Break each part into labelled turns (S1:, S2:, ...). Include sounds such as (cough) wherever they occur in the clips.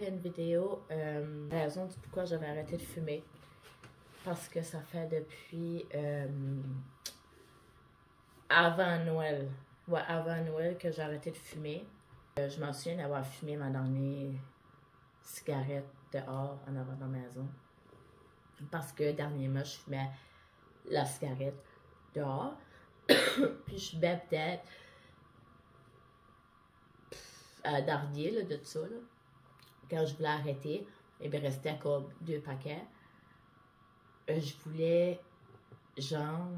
S1: une vidéo, euh, la raison du pourquoi j'avais arrêté de fumer. Parce que ça fait depuis euh, avant Noël. Ouais, avant Noël que j'ai arrêté de fumer. Euh, je m'en souviens d'avoir fumé ma dernière cigarette dehors en avant de la maison. Parce que dernièrement, je fumais la cigarette dehors. (coughs) Puis je fumais peut-être à Dardier, là, de ça. Là. Quand je voulais arrêter, il me restait comme deux paquets. Euh, je voulais, genre,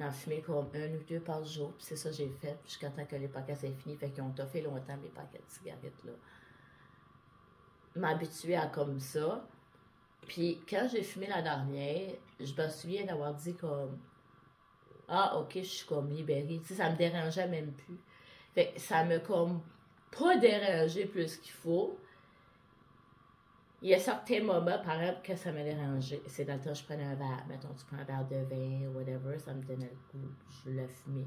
S1: en fumer comme un ou deux par jour. Puis c'est ça que j'ai fait jusqu'à temps que les paquets soient finis. Fait qu'ils ont toffé longtemps mes paquets de cigarettes, là. M'habituer à comme ça. Puis quand j'ai fumé la dernière, je me souviens d'avoir dit comme Ah, ok, je suis comme libérée. Tu sais, ça me dérangeait même plus. Fait que ça me comme pas dérangé plus qu'il faut. Il y a certains moments, par exemple, que ça m'a dérangé. C'est dans le temps que je prenais un verre. Mettons, tu prends un verre de vin, whatever, ça me donnait le goût. Je le fumais.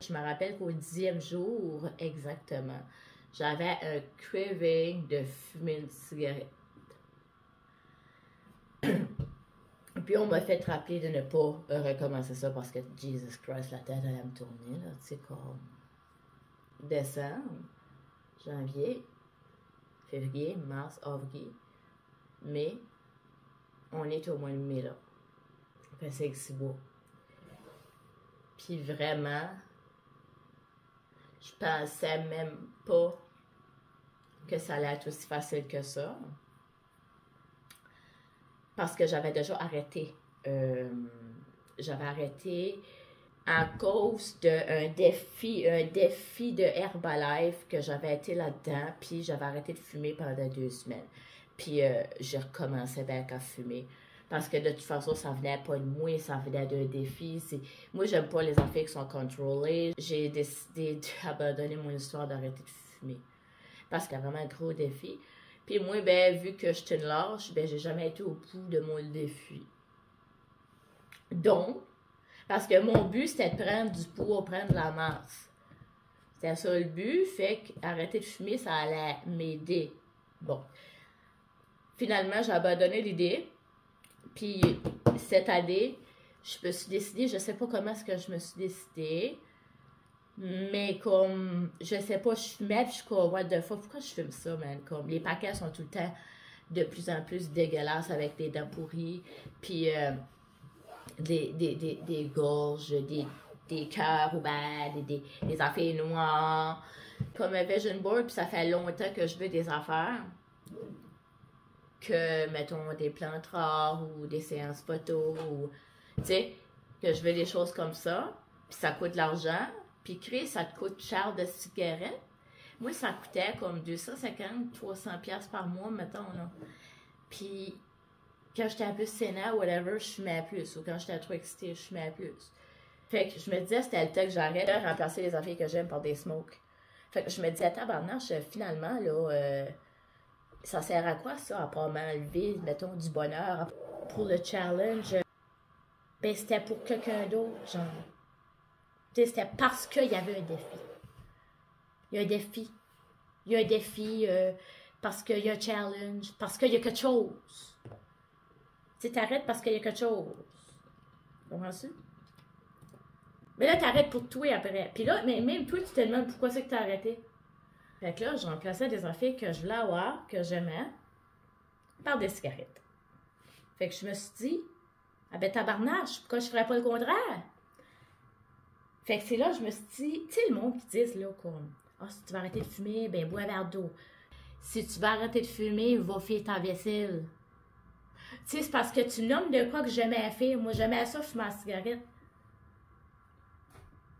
S1: Je me rappelle qu'au dixième jour, exactement, j'avais un craving de fumer une cigarette. (coughs) Puis on m'a fait rappeler de ne pas recommencer ça parce que Jesus Christ, la tête allait me tourner, là. Tu sais, comme décembre, janvier, février, mars, avril, mai. On est au mois de mai, là. Après, c'est six mois. Puis vraiment, je pensais même pas que ça allait être aussi facile que ça. Parce que j'avais déjà arrêté. Euh, j'avais arrêté à cause d'un défi, un défi de Herbalife que j'avais été là-dedans, puis j'avais arrêté de fumer pendant deux semaines. Puis euh, j'ai recommencé bien à fumer. Parce que de toute façon, ça venait pas de moi, ça venait d'un défi. Moi, j'aime pas les affaires qui sont contrôlées. J'ai décidé (laughs) d'abandonner mon histoire d'arrêter de fumer. Parce qu'il y a vraiment un gros défi. Puis moi, ben, vu que je suis une lâche, ben, j'ai jamais été au bout de mon défi. Donc, parce que mon but, c'était de prendre du poids, prendre de la masse. C'était ça le but, fait qu'arrêter de fumer, ça allait m'aider. Bon. Finalement, j'ai abandonné l'idée. Puis cette année, je me suis décidée, je sais pas comment est-ce que je me suis décidée, mais comme, je sais pas, je fumais, puis je suis comme, what the fuck, pourquoi je fume ça, man? Comme, les paquets sont tout le temps de plus en plus dégueulasses avec des dents pourries, puis euh, des, des, des, des gorges, des, des cœurs ou ben, des, des, affaires noires. Comme un vision board, puis ça fait longtemps que je veux des affaires. Que, mettons, des plantes rares ou des séances photos ou, tu sais, que je veux des choses comme ça. Puis ça coûte de l'argent. Puis créer, ça te coûte cher de cigarettes. Moi, ça coûtait comme 250, 300 pièces par mois, mettons, là. Puis quand j'étais un peu sénat whatever, je fumais plus. Ou quand j'étais trop excitée, je fumais plus. Fait que je me disais, c'était le temps que j'arrête de remplacer les affaires que j'aime par des smokes. Fait que je me disais, tabarnache, finalement, là, euh, ça sert à quoi ça, à pas m'enlever, mettons, du bonheur pour le challenge? Ben, c'était pour quelqu'un d'autre, genre. C'était parce qu'il y avait un défi. Il y a un défi. Il y a un défi euh, parce qu'il y a un challenge, parce qu'il y a quelque chose. Tu t'arrêtes parce qu'il y a quelque chose. Comprends-tu? Mais là, t'arrêtes pour toi après. Puis là, mais même toi, tu te demandes pourquoi c'est que t'as arrêté. Fait que là, je remplaçais des affaires que je voulais avoir, que j'aimais, par des cigarettes. Fait que je me suis dit, ah ben tabarnache, pourquoi je ferais pas le contraire? Fait que c'est là, je me suis dit, tu sais, le monde qui dit, là, comme, ah, si tu vas arrêter de fumer, ben bois un verre d'eau. Si tu vas arrêter de fumer, va faire ta vaisselle. Tu sais, c'est parce que tu nommes de quoi que j'aimais faire. Moi, j'aimais ça, fumer ma cigarette.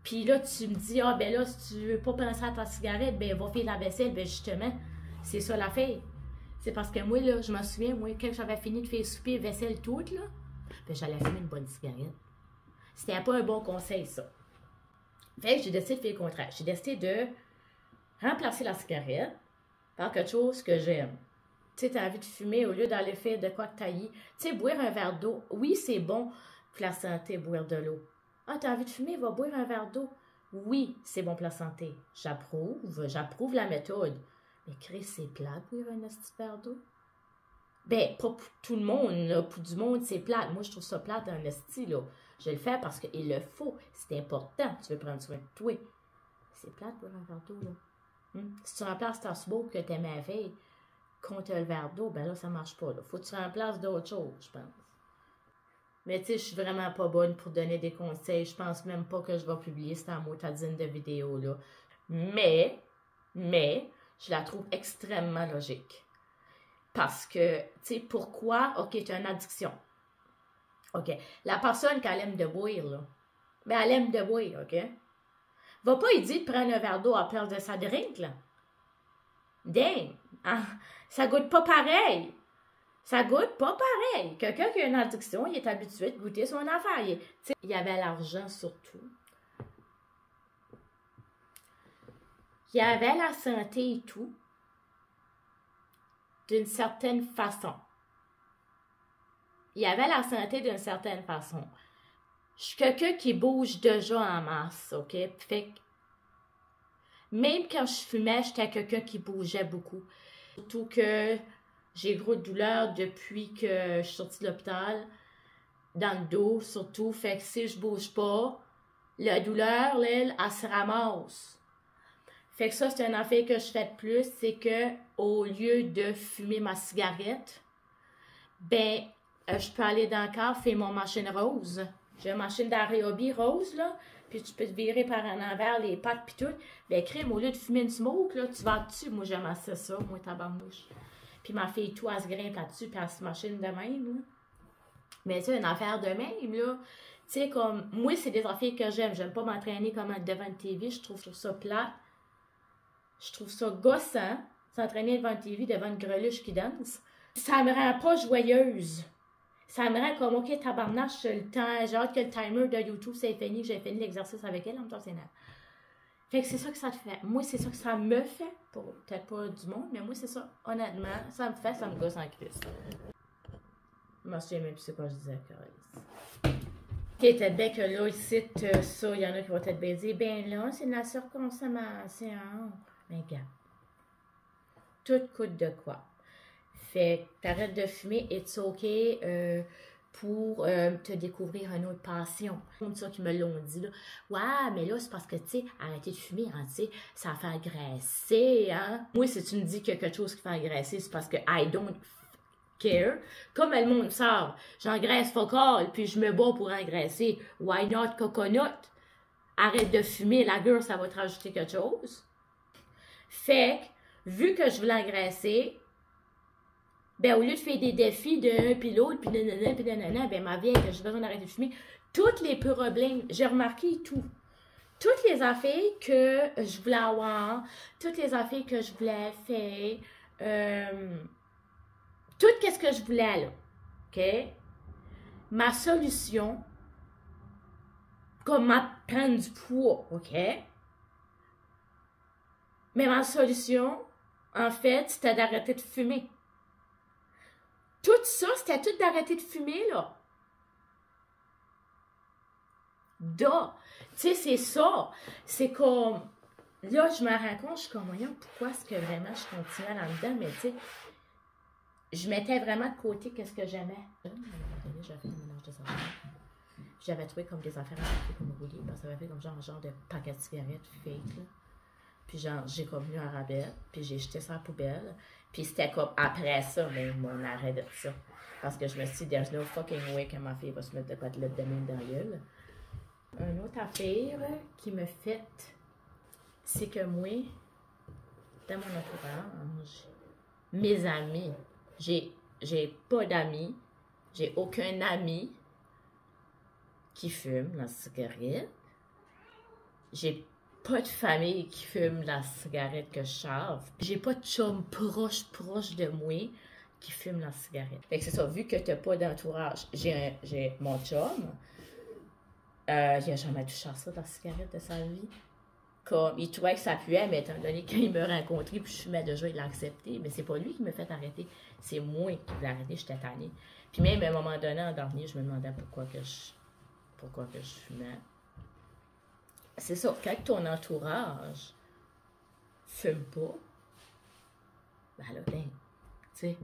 S1: Puis là, tu me dis, ah, ben là, si tu veux pas penser à ta cigarette, ben, va faire la vaisselle. Ben, justement, c'est ça l'affaire. C'est parce que moi, là, je m'en souviens, moi, quand j'avais fini de faire souper, vaisselle toute, là, ben, j'allais fumer une bonne cigarette. C'était pas un bon conseil, ça. Fait que j'ai décidé de faire le contraire. J'ai décidé de remplacer la cigarette par quelque chose que j'aime tu as envie de fumer au lieu d'aller faire de quoi que taillis. Tu sais, boire un verre d'eau, oui, c'est bon pour la santé, boire de l'eau. Ah, as envie de fumer, va boire un verre d'eau. Oui, c'est bon pour la santé. J'approuve, j'approuve la méthode. Mais Chris, c'est plate pour un petit verre d'eau. Ben, pas pour tout le monde, là. Pour du monde, c'est plate. Moi, je trouve ça plate un esti, là. Je le fais parce qu'il le faut. C'est important. Tu veux prendre soin de toi. C'est plate pour un verre d'eau, là. Hmm? Si tu remplaces ta beau que tu aimais la veille contre le verre d'eau, ben là, ça marche pas, là. Faut que tu remplaces d'autres choses, je pense. Mais tu sais, je suis vraiment pas bonne pour donner des conseils. Je pense même pas que je vais publier cette motadine de vidéo là. Mais, mais, je la trouve extrêmement logique. Parce que, tu sais, pourquoi? OK, tu as une addiction. OK. La personne qui aime de boire, là, ben, elle aime de boire, OK? Va pas lui dire de prendre un verre d'eau à place de sa drink, là. Dang! Ça goûte pas pareil. Ça goûte pas pareil. Quelqu'un qui a une addiction, il est habitué de goûter son affaire. Il, il y avait l'argent surtout. Il y avait la santé et tout, d'une certaine façon. Il y avait la santé d'une certaine façon. Je suis quelqu'un qui bouge déjà en masse, OK? Fait même quand je fumais, j'étais quelqu'un qui bougeait beaucoup. Surtout que j'ai gros de douleur depuis que je suis sortie de l'hôpital, dans le dos surtout. Fait que si je bouge pas, la douleur, elle, elle se ramasse. Fait que ça, c'est un affaire que je fais de plus, c'est que au lieu de fumer ma cigarette, ben, euh, je peux aller dans le car faire mon machine rose. J'ai une machine d'aérobie rose, là, puis tu peux te virer par en envers les pattes puis tout. Ben, crème, au lieu de fumer une smoke, là, tu vas dessus. Moi, j'aime assez ça, moi, tabarnouche. Puis ma fille, tout, elle se grimpe là-dessus, puis elle se machine de même. Mais c'est une affaire de même, là. Tu sais, comme, moi, c'est des affaires que j'aime. J'aime pas m'entraîner comme devant une TV. Je trouve, ça plat. Je trouve ça gossant, s'entraîner devant une TV, devant une greluche qui danse. Ça me rend pas joyeuse. Ça me rend comme, OK, tabarnache, le temps. J'ai hâte que le timer de YouTube s'est fini, que j'ai fini l'exercice avec elle. En même temps, c'est fait que c'est ça que ça te fait. Moi, c'est ça que ça me fait. Peut-être pas du monde, mais moi, c'est ça. Honnêtement, ça me fait, ça me gosse en crise. Je m'en souviens même plus c'est quoi je disais, Caroline. Ok, t'es bien que là, ici, ça, il y en a qui vont être baisés. Ben là, c'est de la surconsommation. Mais gars, tout coûte de quoi? Fait t'arrêtes de fumer, it's ok. Euh, pour euh, te découvrir une autre passion. Comme ça qui me l'ont dit, là. Ouais, mais là, c'est parce que, tu sais, arrêter de fumer, hein, tu sais, ça fait agresser, hein. Moi, si tu me dis qu'il y a quelque chose qui fait agresser, c'est parce que I don't care. Comme le monde sort, j'engraisse focal, puis je me bats pour engraisser. Why not coconut? Arrête de fumer, la gueule, ça va te rajouter quelque chose. Fait que, vu que je veux l'engraisser, ben, au lieu de faire des défis d'un puis l'autre, puis nanana, puis nanana, ben, ma vie, que j'ai besoin d'arrêter de fumer, toutes les problèmes, j'ai remarqué tout. Toutes les affaires que je voulais avoir, toutes les affaires que je voulais faire, euh, tout ce que je voulais, là, OK? Ma solution, comment prendre du poids, OK? Mais ma solution, en fait, c'était d'arrêter de fumer. Tout ça, c'était tout d'arrêter de fumer, là. Da. Tu sais, c'est ça. C'est comme. Là, je me rends compte, je suis comme, voyons, pourquoi est-ce que vraiment je continuais là-dedans, mais tu sais, je mettais vraiment de côté qu'est-ce que j'aimais. J'avais trouvé comme des affaires à comme rouler, parce que ça avait fait comme genre, genre de paquet de cigarettes fake, là. Puis genre, j'ai comme eu un rabais, puis j'ai jeté ça à la poubelle. Puis c'était comme après ça, mais mon arrêt de ça. Parce que je me suis dit, there's no fucking way que ma fille va se mettre de côtelette de même derrière. Une autre affaire qui me fait, c'est que moi, dans mon entourage, mes amis, j'ai, j'ai pas d'amis, j'ai aucun ami qui fume la cigarette. J'ai pas de famille qui fume la cigarette que je chave. J'ai pas de chum proche, proche de moi qui fume la cigarette. Fait que c'est ça, vu que t'as pas d'entourage, j'ai, mon chum, euh, il a jamais touché à ça, la cigarette de sa vie. Comme, il trouvait que ça puait, mais étant donné qu'il m'a rencontré puis je fumais déjà, il l'a accepté. Mais c'est pas lui qui m'a fait arrêter, c'est moi qui l'ai arrêté, j'étais tannée. Puis même à un moment donné, en dernier, je me demandais pourquoi que je, pourquoi que je fumais c'est ça, quand ton entourage fume pas, Ben là, ben, tu sais,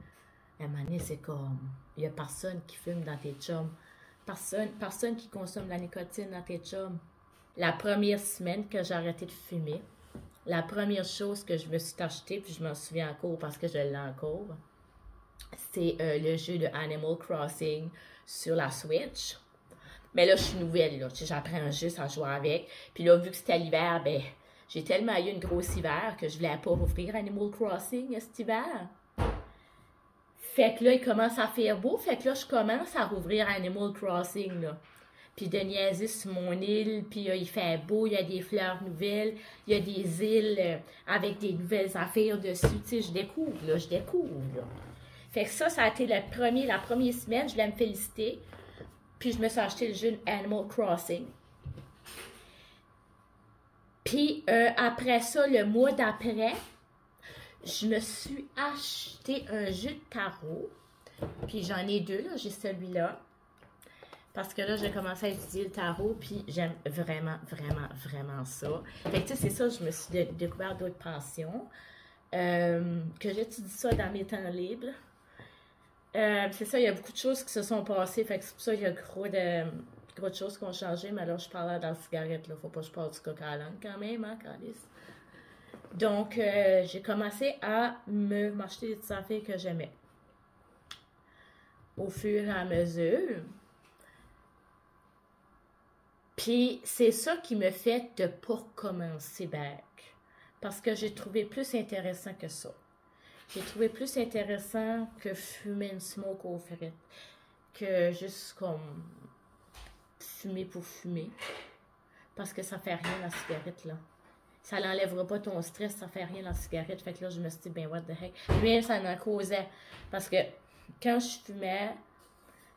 S1: à un c'est comme, il n'y a personne qui fume dans tes chums. Personne, personne qui consomme la nicotine dans tes chums. La première semaine que j'ai arrêté de fumer, la première chose que je me suis achetée, puis je m'en souviens encore parce que je l'ai encore, c'est euh, le jeu de Animal Crossing sur la Switch. Mais là, je suis nouvelle, là. J'apprends juste à jouer avec. Puis là, vu que c'était l'hiver, ben, j'ai tellement eu une grosse hiver que je voulais pas rouvrir Animal Crossing cet hiver. Fait que là, il commence à faire beau. Fait que là, je commence à rouvrir Animal Crossing, là. Puis de mon île, puis il fait beau, il y a des fleurs nouvelles, il y a des îles euh, avec des nouvelles affaires dessus. Tu je découvre, là, je découvre. Fait que ça, ça a été la première semaine, je voulais me féliciter. Puis je me suis acheté le jeu Animal Crossing. Puis euh, après ça, le mois d'après, je me suis acheté un jeu de tarot. Puis j'en ai deux. J'ai celui-là. Parce que là, j'ai commencé à étudier le tarot, puis j'aime vraiment, vraiment, vraiment ça. Fait que tu sais, c'est ça, je me suis découvert d'autres passions. Euh, que j'étudie ça dans mes temps libres. Euh, c'est ça, il y a beaucoup de choses qui se sont passées. Fait que c'est pour ça qu'il y a gros de, de choses qui ont changé. Mais là, je parle dans la cigarette. Là. Faut pas que je parle du coca à quand même, hein, Calice. Donc, euh, j'ai commencé à me m'acheter des petites affaires que j'aimais. Au fur et à mesure. Puis, c'est ça qui me fait de pas commencer back. Parce que j'ai trouvé plus intéressant que ça. J'ai trouvé plus intéressant que fumer une smoke au ferret. Que juste comme fumer pour fumer. Parce que ça fait rien la cigarette, là. Ça n'enlèvera pas ton stress, ça fait rien la cigarette. Fait que là, je me suis dit, ben what the heck? Mais ça m'en causait. Parce que quand je fumais,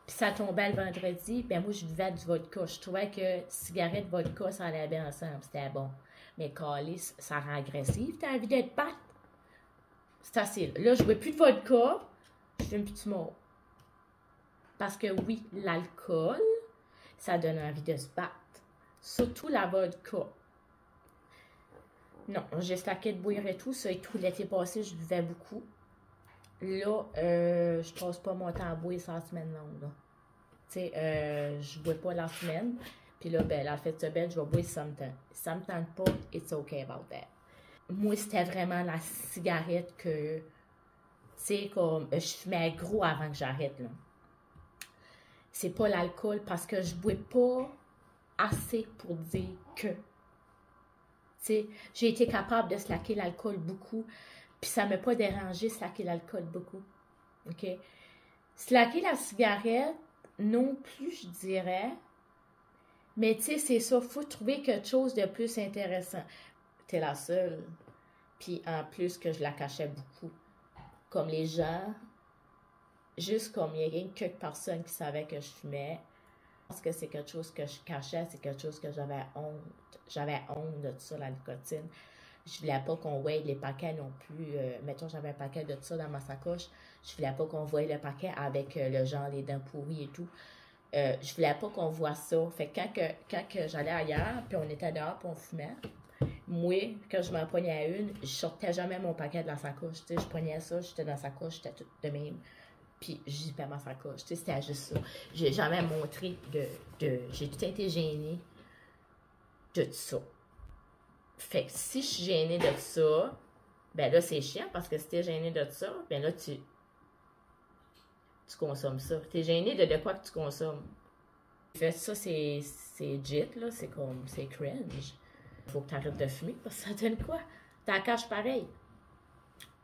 S1: puis ça tombait le vendredi, ben moi, je buvais du vodka. Je trouvais que cigarette, vodka, ça allait bien ensemble. C'était bon. Mais calice, ça rend agressif. T'as envie d'être batte. C'est assez. Là, je ne bois plus de vodka, je fume plus de smoke. Parce que oui, l'alcool, ça donne envie de se battre. Surtout la vodka. Non, j'ai stacké de boire et tout. Ça et tout, l'été passé, je buvais beaucoup. Là, euh, je passe pas mon temps à boire la semaine longue. Tu sais, euh, je bois pas la semaine. Puis là, ben, la fête de semaine, je vais boire. Ça me pas, it's okay about that moi, c'était vraiment la cigarette que, tu sais, comme, je fumais gros avant que j'arrête, là. C'est pas l'alcool parce que je bois pas assez pour dire que. Tu j'ai été capable de slacker l'alcool beaucoup, puis ça m'a pas dérangé slacker l'alcool beaucoup. OK? Slacker la cigarette, non plus, je dirais. Mais tu sais, c'est ça, faut trouver quelque chose de plus intéressant t'es la seule. Puis en plus que je la cachais beaucoup. Comme les gens, juste comme il y a rien quelques personnes qui savaient que je fumais, parce que c'est quelque chose que je cachais, c'est quelque chose que j'avais honte. J'avais honte de ça, la nicotine. Je voulais pas qu'on voie les paquets non plus. Euh, mettons, j'avais un paquet de ça dans ma sacoche. Je voulais pas qu'on voie le paquet avec euh, le genre les dents pourries et tout. Euh, je voulais pas qu'on voit ça. Fait que quand, que, quand que j'allais ailleurs, puis on était dehors, puis on fumait, moi, quand je m'en prenais à une, je sortais jamais mon paquet de la sacoche. je prenais ça, j'étais dans la sacoche, j'étais toute de même. Puis j'y pas ma sacoche. c'était juste ça. J'ai jamais montré de. j'ai tout été gênée de ça. Fait que si je suis gênée de ça, ben là, c'est chiant parce que si t'es gênée de ça, ben là, tu. Tu consommes ça. T'es gêné de, de quoi que tu consommes? Fait ça, c'est. C'est jit, là. C'est comme. C'est cringe faut que tu arrêtes de fumer parce (laughs) que ça donne quoi? La caches pareil.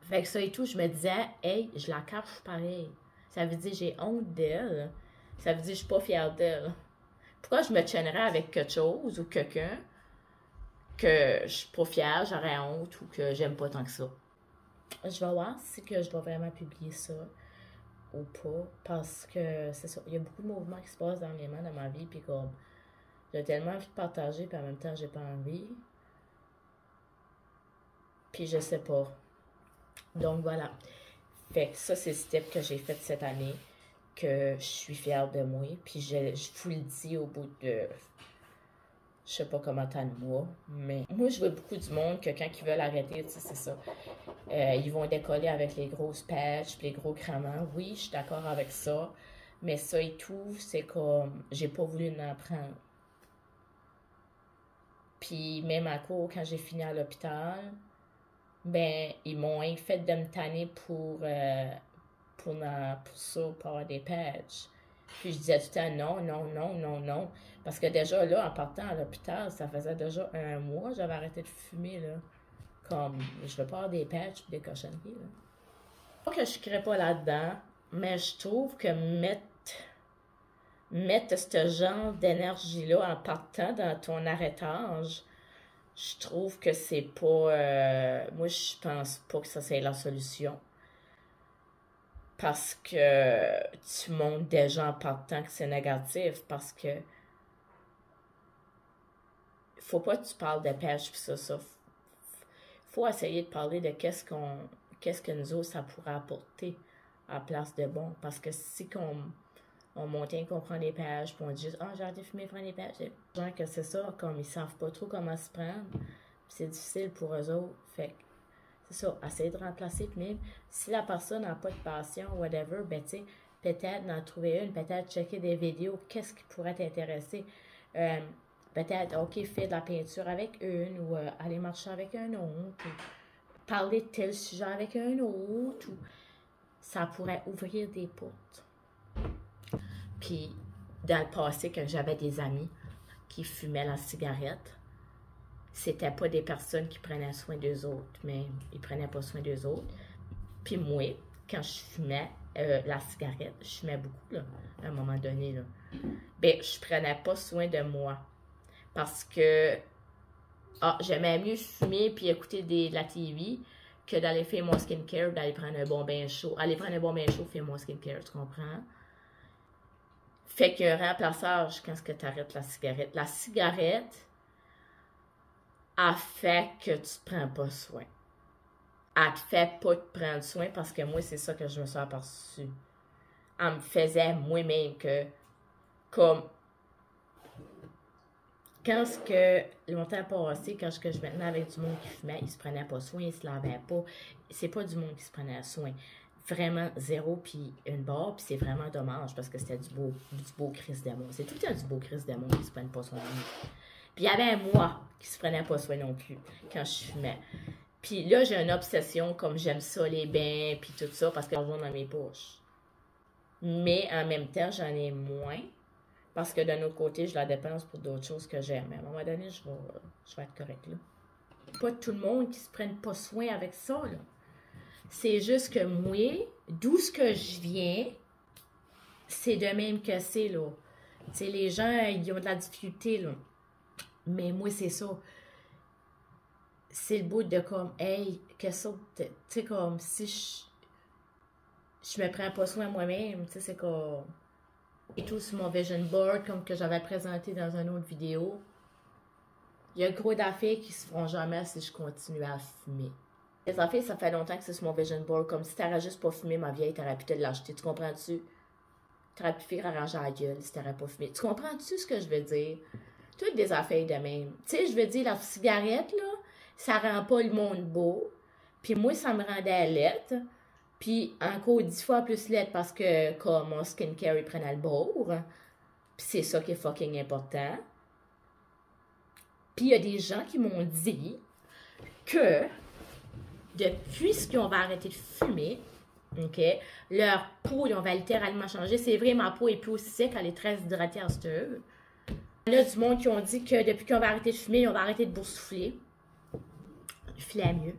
S1: Fait que ça et tout, je me disais, hey, je la cache pareil. Ça veut dire j'ai honte d'elle. Ça veut dire je suis pas fière d'elle. Pourquoi je me tiendrais avec quelque chose ou quelqu'un que je suis pas fière, j'aurais honte ou que j'aime pas tant que ça? Je vais voir si que je dois vraiment publier ça ou pas. Parce que c'est ça. Il y a beaucoup de mouvements qui se passent dans les mains dans ma vie. Puis comme j'ai tellement envie de partager, puis en même temps, j'ai pas envie. Puis je sais pas. Donc voilà. Fait que ça, c'est le step que j'ai fait cette année, que je suis fière de moi. Puis je, je vous le dis au bout de je sais pas comment tant de mois, mais moi, je vois beaucoup du monde que quand ils veulent arrêter, c'est ça. Euh, ils vont décoller avec les grosses patches, les gros cramants. Oui, je suis d'accord avec ça. Mais ça et tout, c'est comme, j'ai pas voulu en prendre. Puis même à court, quand j'ai fini à l'hôpital, ben, ils m'ont fait de me tanner pour, euh, pour, pour ça, pour avoir des patchs. Puis je disais tout le temps non, non, non, non, non. Parce que déjà, là, en partant à l'hôpital, ça faisait déjà un mois, j'avais arrêté de fumer, là. Comme, je veux pas avoir des patchs des cochonneries, là. Pas que je ne pas là-dedans, mais je trouve que mettre, mettre ce genre d'énergie-là en partant dans ton arrêtage, je trouve que c'est pas... Euh, moi, je pense pas que ça c'est la solution parce que tu montes déjà en partant que c'est négatif, parce que faut pas que tu parles de pêche puis ça, ça. Faut essayer de parler de qu'est-ce qu'on qu'est-ce que nous autres ça pourrait apporter à place de bon. Parce que si qu'on on monte qu'on prend des pêches, puis on dit Ah, j'ai arrêté de fumer, prendre des pêches. Genre que c'est ça, comme ils savent pas trop comment se prendre. C'est difficile pour eux autres. Fait c'est ça, essayer de remplacer. même si la personne n'a pas de passion, whatever, ben, tu peut-être d'en trouver une, peut-être checker des vidéos, qu'est-ce qui pourrait t'intéresser. Euh, peut-être, OK, faire de la peinture avec une, ou euh, aller marcher avec un autre, ou parler de tel sujet avec un autre, ça pourrait ouvrir des portes. Puis, dans le passé, quand j'avais des amis qui fumaient la cigarette, c'était pas des personnes qui prenaient soin d'eux autres, mais ils prenaient pas soin d'eux autres. Puis moi, quand je fumais euh, la cigarette, je fumais beaucoup, là, à un moment donné, là, ben, je prenais pas soin de moi. Parce que ah, j'aimais mieux fumer puis écouter de la TV que d'aller faire mon skincare, d'aller prendre un bon bain chaud. Aller prendre un bon bain chaud, faire mon skincare, tu comprends? Fait qu'un remplaçage quand tu arrêtes la cigarette? La cigarette, a fait que tu te prends pas soin. Elle te fait pas te prendre soin parce que moi, c'est ça que je me suis aperçu. Elle me faisait moi-même que, comme, quand ce que longtemps passé, quand que je me tenais avec du monde qui fumait, ils se prenaient pas soin, ils se lavaient pas. C'est pas du monde qui se prenait soin. Vraiment zéro puis une barre, puis c'est vraiment dommage parce que c'était du beau, du beau crise d'amour. C'est tout le temps du beau crise d'amour qui se prennent pas soin puis il y avait moi qui se prenait pas soin non plus quand je fumais. Puis là, j'ai une obsession comme j'aime ça, les bains, puis tout ça, parce que j'en dans mes poches. Mais en même temps, j'en ai moins. Parce que d'un autre côté, je la dépense pour d'autres choses que j'aime. À un moment donné, je vais, je vais être correct là. Pas tout le monde qui se prenne pas soin avec ça, là. C'est juste que moi, d'où ce que je viens, c'est de même que c'est, là. Les gens, ils ont de la difficulté. Mais moi, c'est ça. C'est le bout de comme, hey, que tu sais, comme si je, je me prends pas soin moi-même, tu sais, c'est comme. Et tout sur mon vision board, comme que j'avais présenté dans une autre vidéo. Il y a gros d'affaires qui se feront jamais si je continue à fumer. Les affaires, ça fait longtemps que c'est sur mon vision board. Comme si t'aurais juste pas fumé, ma vieille, t'aurais pu te l'acheter. Tu comprends-tu? T'aurais pu faire arranger la gueule si t'aurais pas fumé. Tu comprends-tu ce que je veux dire? toutes des affaires de même. Tu sais, je veux dire, la cigarette, là, ça rend pas le monde beau. Puis moi, ça me rendait lettre. Puis encore dix fois plus lettre parce que, comme mon skincare, il prenait le bord. Puis c'est ça qui est fucking important. Puis il y a des gens qui m'ont dit que depuis ce qu'ils ont arrêté de fumer, OK, leur peau, ils ont littéralement changé. C'est vrai, ma peau est plus aussi sec, elle est très hydratée à heure. Il y a du monde qui ont dit que depuis qu'on va arrêter de fumer, on va arrêter de boursoufler. à mieux.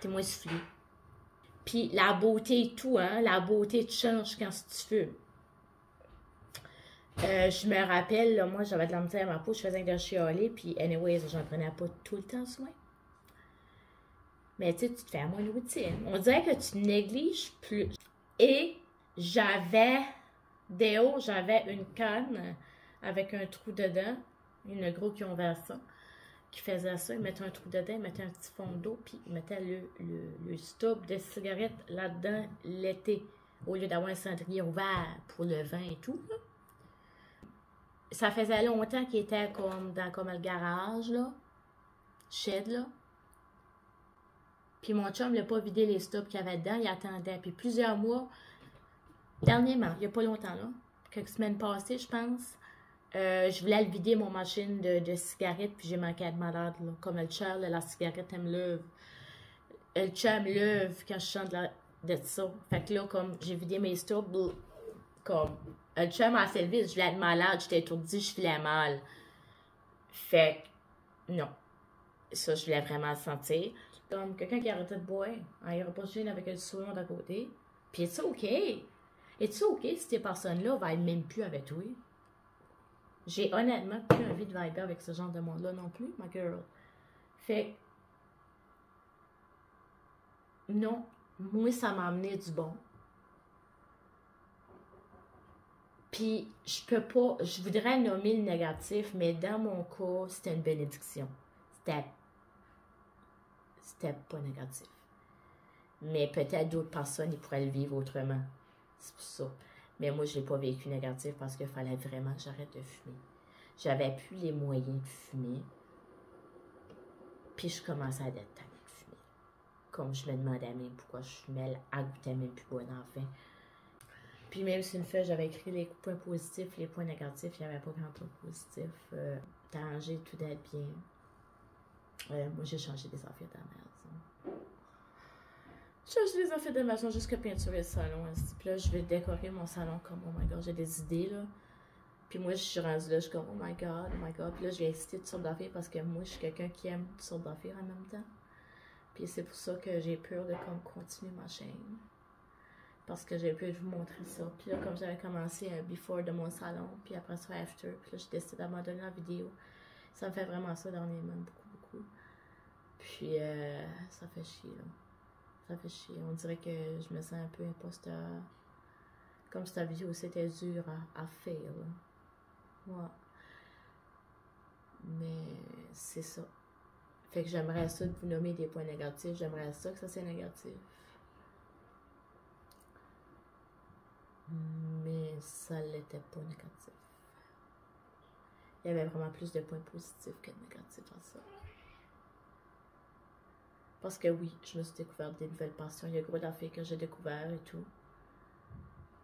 S1: T'es moins soufflé. Puis la beauté et tout, hein. La beauté change quand tu fumes. Euh, je me rappelle, moi, j'avais de la à ma peau, je faisais un de chialer, puis anyways, j'en prenais pas tout le temps soin. Mais tu tu te fais moins routine. On dirait que tu négliges plus. Et j'avais Déo, j'avais une canne avec un trou dedans, une gros qui ont ça, qui faisait ça. Ils mettaient un trou dedans, ils mettaient un petit fond d'eau, puis ils mettaient le, le, stop de cigarette là-dedans l'été, au lieu d'avoir un cendrier ouvert pour le vin et tout. Ça faisait longtemps qu'il était comme dans comme le garage, là, shed, là. Puis mon chum l'a pas vidé les stops qu'il y avait dedans, il attendait. Puis plusieurs mois, dernièrement, il n'y a pas longtemps, là, quelques semaines passées, je pense, euh, je voulais le vider, mon machine de, de cigarette, puis j'ai manqué de malade, là. Comme le chum, la cigarette, elle me lève. Le chum lève quand je chante de, ça. Fait que là, comme j'ai vidé mes stops, comme le chum a assez vite, je voulais être malade, j'étais étourdie, je filais mal. Fait que, non. Ça, je voulais vraiment le sentir. Comme quelqu'un qui arrêtait de boire, hein, il pas avec le sourire d'à côté. Puis, c'est OK. Et-tu OK si ces personnes-là vont même plus avec toi? J'ai honnêtement plus envie de vibrer avec ce genre de monde-là non plus, ma girl. Fait non, moi, ça m'a amené du bon. Puis, je peux pas, je voudrais nommer le négatif, mais dans mon cas, c'était une bénédiction. C'était, c'était pas négatif. Mais peut-être d'autres personnes, ils pourraient le vivre autrement. C'est pour ça. Mais moi, je l'ai pas vécu négatif parce qu'il fallait vraiment que j'arrête de fumer. J'avais plus les moyens de fumer. Puis je commençais à être de fumer. Comme je me demandais même pourquoi je fumais, elle goûtait même plus bon enfin. Puis même si une fois j'avais écrit les points positifs, les points négatifs, il n'y avait pas grand point positif. Euh, tout d'être bien. Euh, moi, j'ai changé des affaires de. J'ai changé des affaires de jusqu'à peinturer le salon. Puis là, je vais décorer mon salon comme, oh my god, j'ai des idées, là. Puis moi, je suis rendue là, je suis comme, oh my god, oh my god. Puis là, je vais exciter toutes sortes d'affaires parce que moi, je suis quelqu'un qui aime toutes sortes d'affaires en même temps. Puis c'est pour ça que j'ai peur de comme, continuer ma chaîne parce que j'ai pu vous montrer ça. Puis là, comme j'avais commencé un before de mon salon, puis après ça, after, puis là, j'ai décidé d'abandonner la vidéo. Ça me fait vraiment ça dernièrement, beaucoup. Puis, euh, ça fait chier, là. Ça fait chier. On dirait que je me sens un peu imposteur. Comme si ta vidéo, c'était dur à, faire, là. Ouais. Mais c'est ça. Fait que j'aimerais ça de vous nommer des points négatifs. J'aimerais ça que ça soit négatif. mais ça l'était pas négatif. Il y avait vraiment plus de points positifs que de négatifs dans ça. Parce que oui, je me suis découvert des nouvelles passions. Il y a gros d'affaires que j'ai découvert et tout.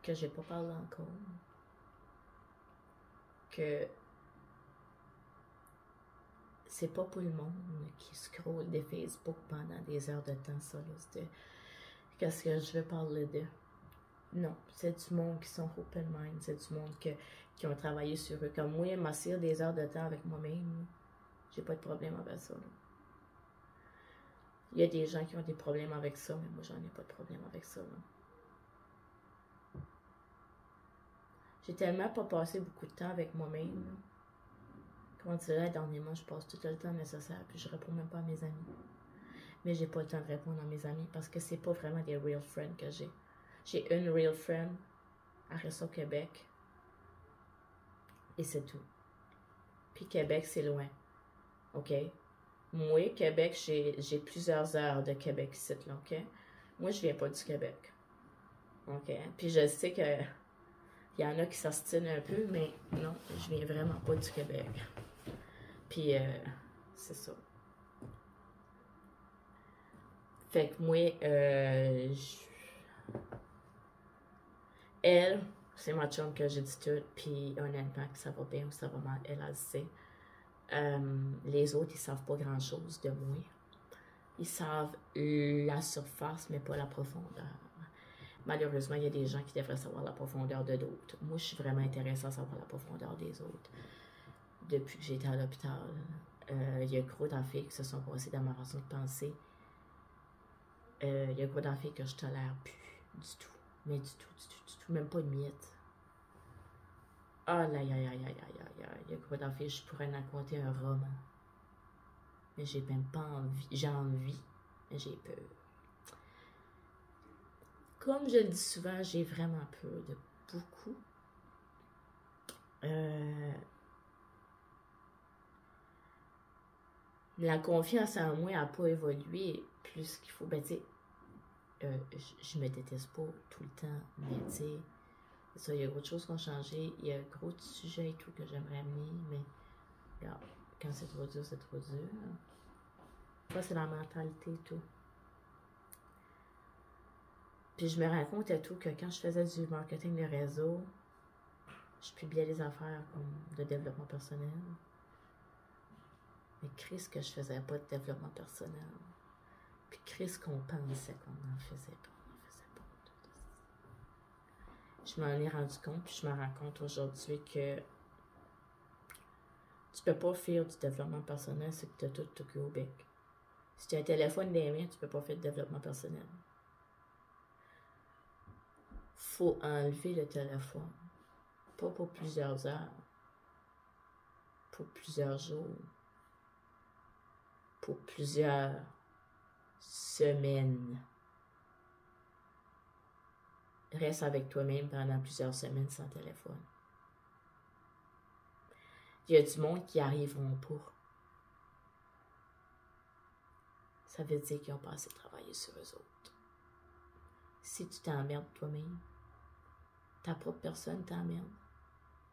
S1: Que j'ai pas parlé encore. Que c'est pas pour le monde qui scrolle des Facebook pendant des heures de temps, ça. Qu'est-ce que je vais parler de? Non, c'est du monde qui sont open mind, c'est du monde qui ont travaillé sur eux. Comme moi, m'assire des heures de temps avec moi-même, j'ai pas de problème avec ça. Il y a des gens qui ont des problèmes avec ça, mais moi, j'en ai pas de problème avec ça. J'ai tellement pas passé beaucoup de temps avec moi-même. Comment dirais dernièrement, je passe tout le temps nécessaire, puis je réponds même pas à mes amis. Mais j'ai pas le temps de répondre à mes amis parce que c'est pas vraiment des real friends que j'ai. J'ai une real friend à Réseau Québec. Et c'est tout. Puis Québec, c'est loin. OK? Moi, Québec, j'ai plusieurs heures de Québec ici, OK? Moi, je viens pas du Québec. OK? Puis je sais que il y en a qui s'ostinent un peu, mais non, je viens vraiment pas du Québec. Puis, euh, c'est ça. Fait que moi, euh, elle, c'est ma chum que j'ai dit tout, puis honnêtement, que ça va bien ou ça va mal, elle, a sait. Euh, les autres, ils savent pas grand-chose de moi. Ils savent la surface, mais pas la profondeur. Malheureusement, il y a des gens qui devraient savoir la profondeur de d'autres. Moi, je suis vraiment intéressée à savoir la profondeur des autres. Depuis que j'étais à l'hôpital, euh, il y a gros d'affaires qui se sont passées dans ma façon de penser. Euh, il y a gros d'affaires que je tolère plus du tout. Mais du tout, du tout, du tout, même pas de miettes. Ah là, aïe, aïe, aïe, aïe, aïe, aïe, il y a quoi d'en je pourrais raconter un roman. Mais j'ai même pas envie, j'ai envie, mais j'ai peur. Comme je le dis souvent, j'ai vraiment peur de beaucoup. Euh, la confiance en moi n'a pas évolué plus qu'il faut. Ben, euh, je, me déteste pas tout le temps, mais tu sais, ça, il y a d'autres choses qui ont changé. Il y a gros sujet et tout que j'aimerais amener, mais quand c'est trop dur, c'est trop dur. Ça, c'est la mentalité et tout. Puis je me rends compte à tout que quand je faisais du marketing de réseau, je publiais des affaires comme de développement personnel. Mais Chris, que je faisais pas de développement personnel. Puis Chris, qu'on pensait qu'on en faisait pas. On en faisait pas. Je m'en ai rendu compte, puis je me rends compte aujourd'hui que tu peux pas faire du développement personnel si tu as tout au bec. Si tu as un téléphone des mains, tu peux pas faire de développement personnel. Faut enlever le téléphone. Pas pour plusieurs heures. Pour plusieurs jours. Pour plusieurs semaines. Reste avec toi-même pendant plusieurs semaines sans téléphone. Il y a du monde qui arriveront pour. Ça veut dire qu'ils ont pas assez travaillé sur eux autres. Si tu t'emmerdes toi-même, ta propre personne t'emmerde,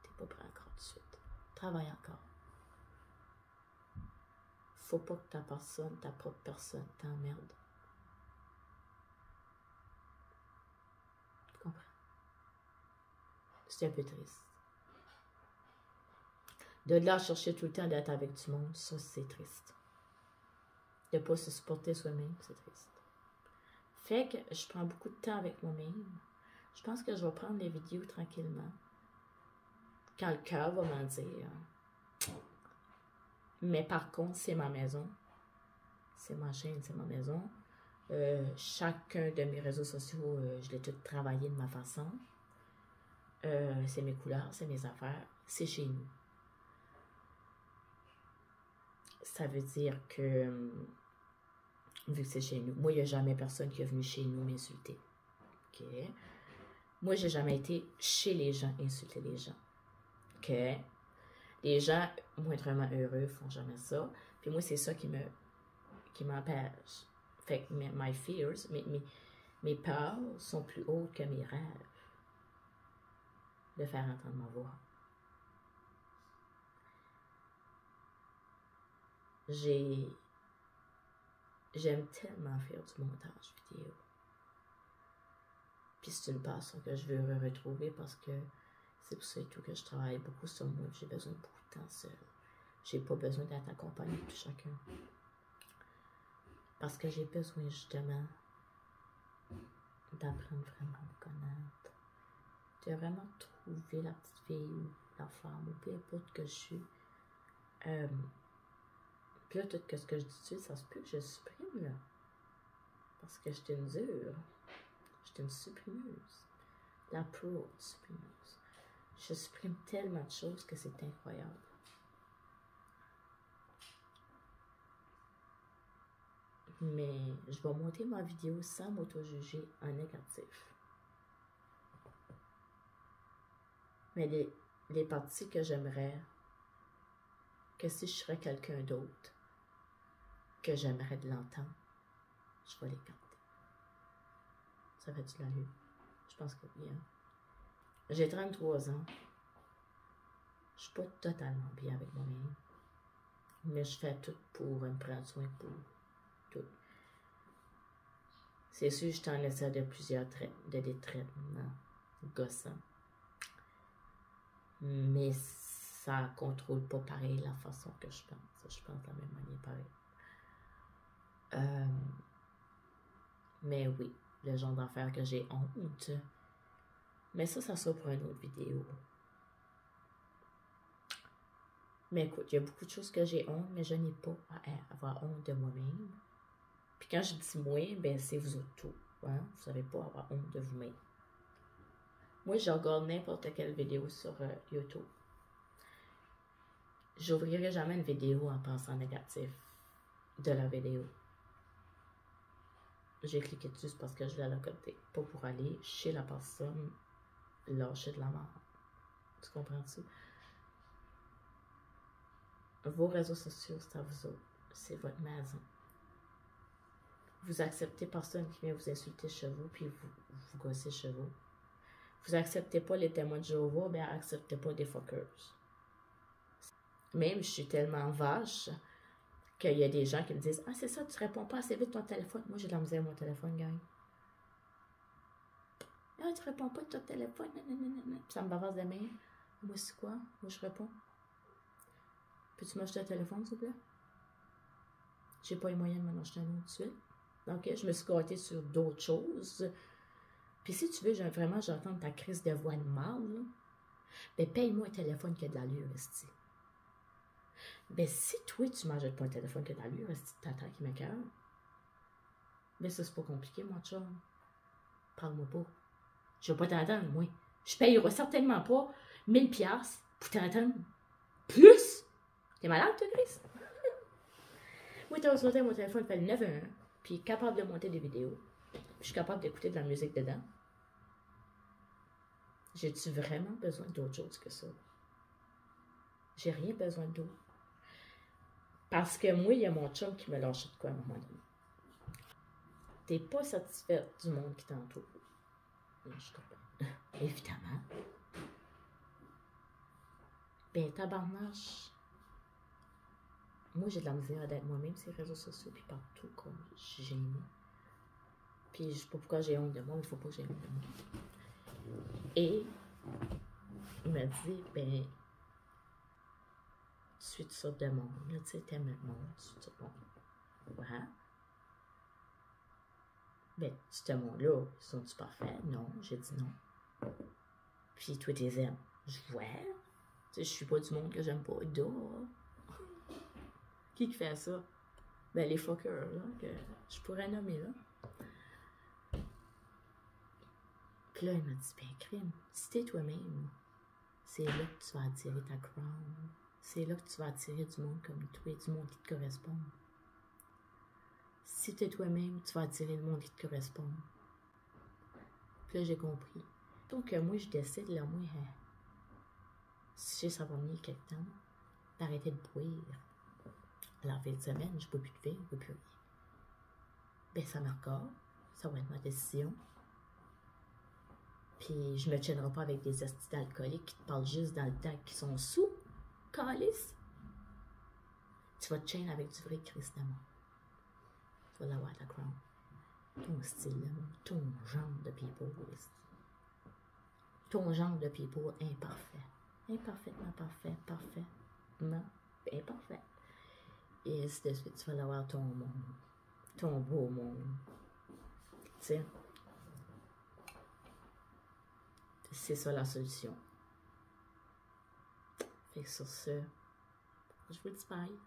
S1: t'es pas prêt encore de suite. Travaille encore. Faut pas que ta personne, ta propre personne t'emmerde. Tu comprends? C'est un peu triste. De là chercher tout le temps d'être avec du monde, ça c'est triste. De ne pas se supporter soi-même, c'est triste. Fait que je prends beaucoup de temps avec moi-même. Je pense que je vais prendre les vidéos tranquillement. Quand le cœur va m'en dire. Mais par contre, c'est ma maison. C'est ma chaîne, c'est ma maison. Euh, chacun de mes réseaux sociaux, euh, je l'ai tout travaillé de ma façon. Euh, c'est mes couleurs, c'est mes affaires, c'est chez nous. Ça veut dire que, vu que c'est chez nous, moi, il n'y a jamais personne qui est venu chez nous m'insulter. OK? Moi, j'ai jamais été chez les gens insulter les gens. OK? Les gens moindrement heureux font jamais ça. Puis moi, c'est ça qui me qui m'empêche. Fait que my fears, mes, mes, mes peurs sont plus hautes que mes rêves de faire entendre ma voix. J'ai j'aime tellement faire du montage vidéo. Puis c'est une passion que je veux retrouver parce que c'est pour ça et tout que je travaille beaucoup sur moi. J'ai besoin de beaucoup de temps seul. J'ai pas besoin d'être accompagné de chacun. Parce que j'ai besoin justement d'apprendre vraiment à me connaître. De vraiment trouver la petite fille ou la femme ou peu importe que je suis. Euh, puis là, tout ce que je dis dessus, ça se peut que je supprime là. Parce que j'étais une dure. J'étais une supprimeuse. La pro supprimeuse. Je supprime tellement de choses que c'est incroyable. Mais je vais monter ma vidéo sans m'auto-juger en négatif. Mais les, parties que j'aimerais, que si je serais quelqu'un d'autre, que j'aimerais de l'entendre, je vais les garder. Ça du l'allure? Je pense que oui. Hein? J'ai 33 ans. Je suis pas totalement bien avec moi-même. Mais je fais tout pour me prendre soin pour tout. C'est sûr, je t'en laisse de plusieurs traitements, de des traitements gossants. Mais ça contrôle pas pareil la façon que je pense. Je pense de la même manière pareil. Euh, mais oui, le genre d'affaires que j'ai honte. Mais ça, ça sera pour une autre vidéo. Mais écoute, il y a beaucoup de choses que j'ai honte, mais je n'ai pas à avoir honte de moi-même. Puis quand je dis moi, ben c'est vous autres tout. Hein? Vous savez pas avoir honte de vous-même. Moi, je regarde n'importe quelle vidéo sur euh, YouTube. J'ouvrirai jamais une vidéo en pensant négatif de la vidéo. J'ai cliqué dessus parce que je voulais la côté, pas pour aller chez la personne lâcher de la mort. Tu comprends-tu? Vos réseaux sociaux, c'est à vous autres. C'est votre maison. Vous acceptez personne qui vient vous insulter chez vous, puis vous, vous gossez chez vous. Vous acceptez pas les témoins de Jéhovah, ben acceptez pas des fuckers. Même je suis tellement vache qu'il y a des gens qui me disent Ah, c'est ça, tu réponds pas assez vite ton téléphone. Moi, j'ai de la misère à mon téléphone, gang. Ah, tu réponds pas de ton téléphone. ça me bavasse de main. Moi, c'est quoi? Moi, je réponds. Peux-tu m'acheter un téléphone, s'il te plaît? J'ai pas les moyens de m'en acheter un autre tout de suite. Donc, je me suis gâtée sur d'autres choses. Puis si tu veux, j'ai- vraiment, j'entends ta crise de voix de mal. Ben, paye-moi un téléphone qui a de l'allure, esti. Ben, si toi, tu m'achètes pas un téléphone qui a de l'allure, esti, t'attends qui m'écoeure. Ben, ça, c'est pas compliqué, mon chum. Parle-moi pas. Je vais pas t'entendre, moi. Je payerai certainement pas 1000 piastres pour t'entendre. Plus! T'es malade, toi, Chris? (laughs) Moi, t'as sauté mon téléphone fait le 9 puis capable de monter des vidéos. Je suis capable d'écouter de la musique dedans. J'ai-tu vraiment besoin d'autre chose que ça? J'ai rien besoin d'autre. Parce que moi, il y a mon chum qui me lâche de quoi à un moment donné. T'es pas satisfaite du monde qui t'entoure. Non, Je comprends. (laughs) Évidemment. Ben, tabarnache. Moi, j'ai de la misère d'être moi-même sur les réseaux sociaux, puis partout, comme j'ai. Puis, je sais pas pourquoi j'ai honte de moi, il faut pas que j'ai honte de moi. Et, il m'a dit, ben, tu suis toutes sortes de monde, là, tu sais, t'aimes le monde, tu suis tout monde. Ouais. Ben, ce monde-là, sont-ils parfaits? Non, j'ai dit non. Puis, toi, t'es aimes. Je vois. Tu sais, je suis pas du monde que j'aime pas. Duh. Qui qui fait ça? Ben, les fuckers, là, que je pourrais nommer, là. Puis là, il m'a dit, ben, crime, si t'es toi-même, c'est là que tu vas attirer ta crown. C'est là que tu vas attirer du monde comme toi, du monde qui te correspond. Si t'es toi-même, tu vas attirer le monde qui te correspond. Puis là, j'ai compris. Donc, euh, moi, je décide, là, moi, euh, si ça va venir quelque temps, d'arrêter de boire. Alors, fin de semaine, je ne bois plus de vin, je ne bois plus rien. Ben, ça me regarde. Ça va être ma décision. Puis, je me tiendrai pas avec des astis d'alcooliques qui te parlent juste dans le temps qui sont sous. Calice. Tu vas te chaîner avec du vrai Christ d'amour. Tu vas l'avoir ta crown. Ton style, ton genre de people. Ton genre de people imparfait. Imparfaitement parfait, parfait. Non, imparfait. Et ainsi de suite, tu vas l'avoir ton monde. Ton beau monde. Tu sais? C'est ça la solution. Fait que sur ce, je vous dis bye.